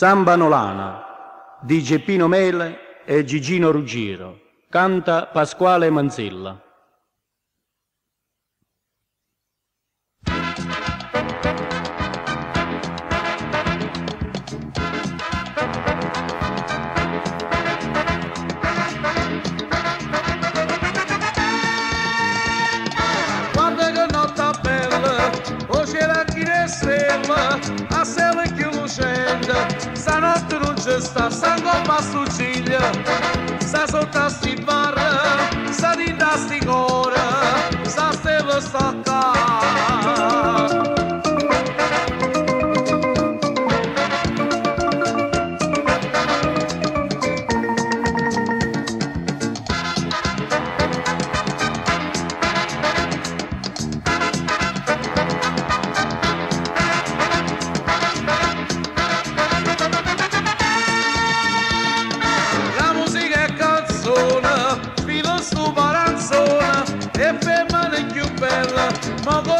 Samba Nolana di Geppino Mele e Gigino Ruggiero. Canta Pasquale Manzilla. že está sango pa sučilja, sa zota si bara, sa dinasti go mother.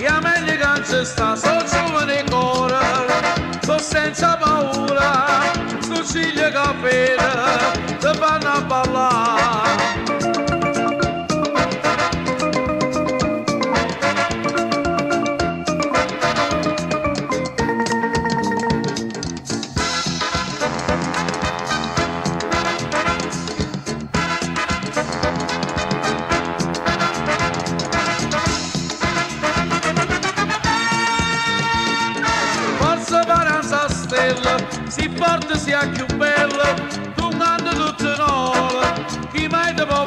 Yameli ganze Stas stella, si porta sia più bella, tu manda tutto in chi mai ti può